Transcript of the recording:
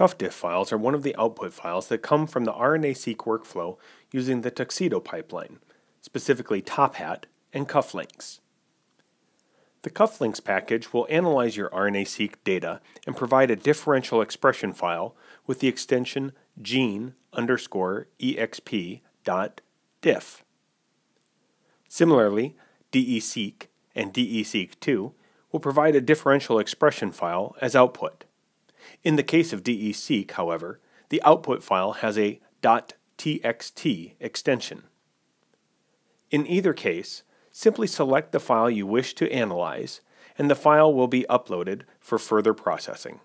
CuffDiff files are one of the output files that come from the RNA-seq workflow using the Tuxedo pipeline, specifically TopHat and cufflinks. The cufflinks package will analyze your RNA-seq data and provide a differential expression file with the extension gene underscore exp dot diff. Similarly, DESeq and DESeq2 will provide a differential expression file as output. In the case of DESeq, however, the output file has a .txt extension. In either case, simply select the file you wish to analyze, and the file will be uploaded for further processing.